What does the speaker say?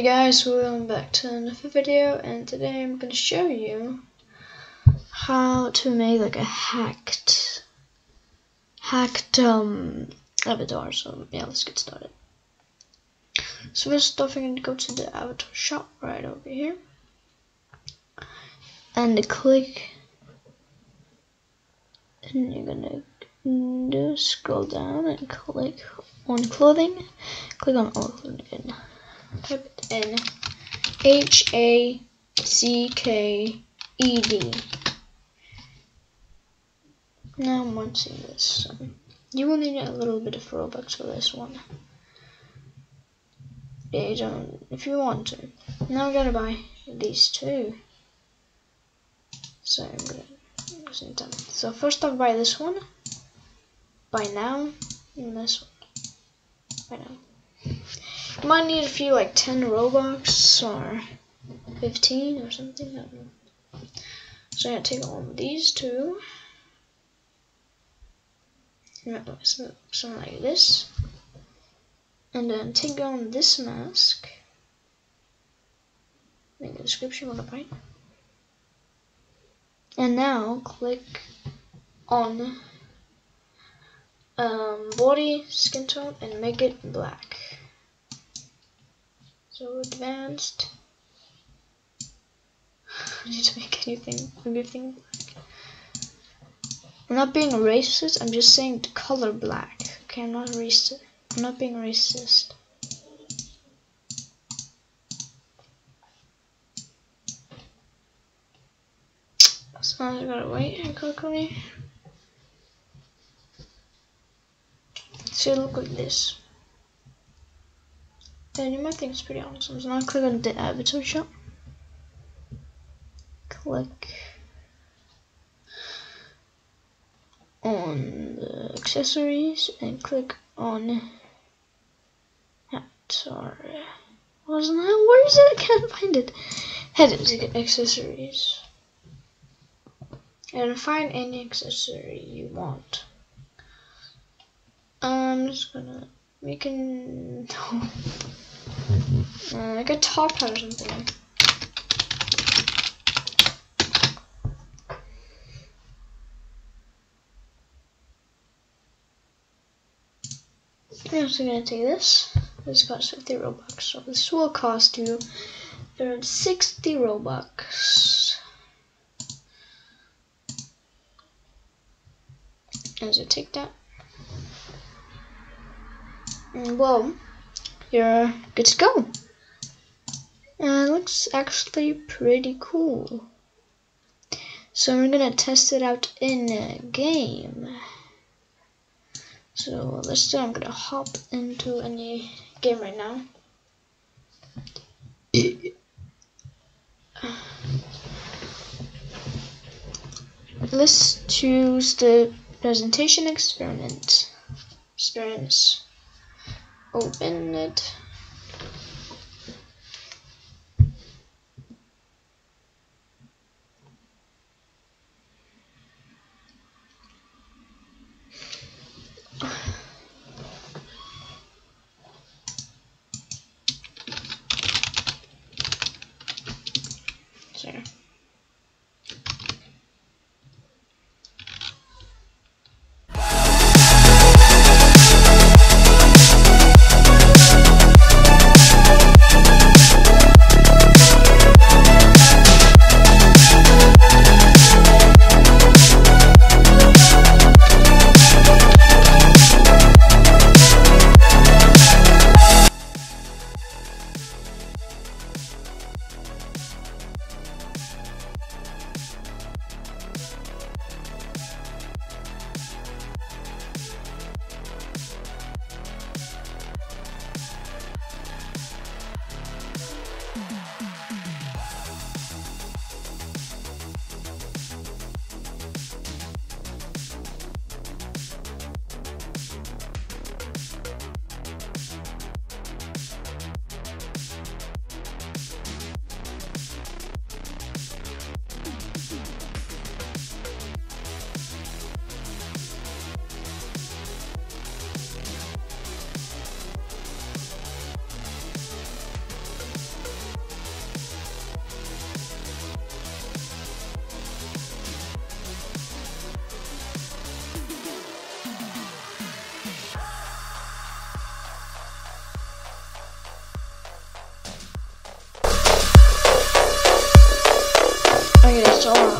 Hey guys, welcome back to another video and today I'm going to show you how to make like a hacked hacked um avatar. So yeah, let's get started. So first off, I'm going to go to the avatar shop right over here and click and you're gonna do scroll down and click on clothing click on all clothing type in H A C K E D now I'm in this you will need a little bit of Robux for this one yeah you don't if you want to now I'm gonna buy these two so I'm gonna so first I'll buy this one. Buy now. And this one. Buy now. Might need a few like 10 Robux or 15 or something. So I'm gonna take on these two. Something like this. And then take on this mask. Make a description on the right and now click on um, body skin tone and make it black so advanced I need to make anything black I'm not being racist I'm just saying the color black okay I'm not racist I'm not being racist So I gotta wait and quickly. So it look like this. And you might think it's pretty awesome. So now click on the avatar shop. Click on the accessories and click on avatar. Wasn't that? Where is it? I can't find it. Head to accessories and find any accessory you want. I'm just gonna we can uh, like a top hat or something. I'm also gonna take this. This costs 50 Robux, so this will cost you around 60 Robux. as you take that. And well, you're good to go. And it looks actually pretty cool. So we're gonna test it out in a game. So let's do I'm gonna hop into any game right now. let's choose the presentation experiment experience open it Sure. 또